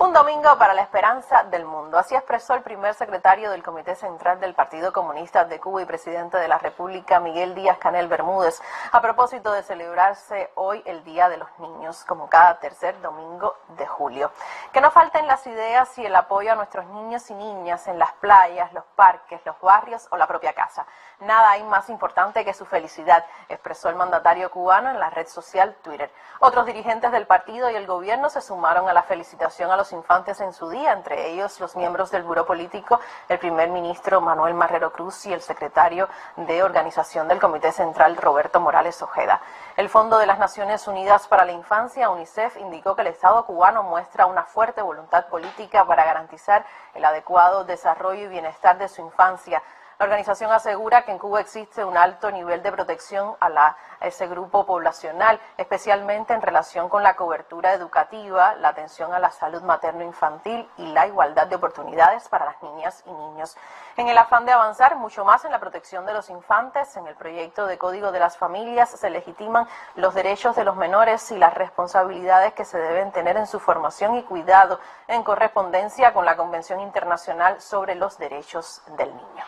Un domingo para la esperanza del mundo. Así expresó el primer secretario del Comité Central del Partido Comunista de Cuba y presidente de la República, Miguel Díaz Canel Bermúdez, a propósito de celebrarse hoy el Día de los Niños, como cada tercer domingo de julio. Que no falten las ideas y el apoyo a nuestros niños y niñas en las playas, los parques, los barrios o la propia casa. Nada hay más importante que su felicidad, expresó el mandatario cubano en la red social Twitter. Otros dirigentes del partido y el gobierno se sumaron a la felicitación a los infantes en su día, entre ellos los miembros del Buró Político, el primer ministro Manuel Marrero Cruz y el secretario de organización del Comité Central Roberto Morales Ojeda. El Fondo de las Naciones Unidas para la Infancia, UNICEF, indicó que el Estado cubano muestra una fuerte voluntad política para garantizar el adecuado desarrollo y bienestar de su infancia la organización asegura que en Cuba existe un alto nivel de protección a, ese grupo poblacional, especialmente en relación con la cobertura educativa, la atención a la salud materno-infantil y la igualdad de oportunidades para las niñas y niños. En el afán de avanzar mucho más en la protección de los infantes, en el proyecto de Código de las Familias se legitiman los derechos de los menores y las responsabilidades que se deben tener en su formación y cuidado en correspondencia con la Convención Internacional sobre los Derechos del Niño.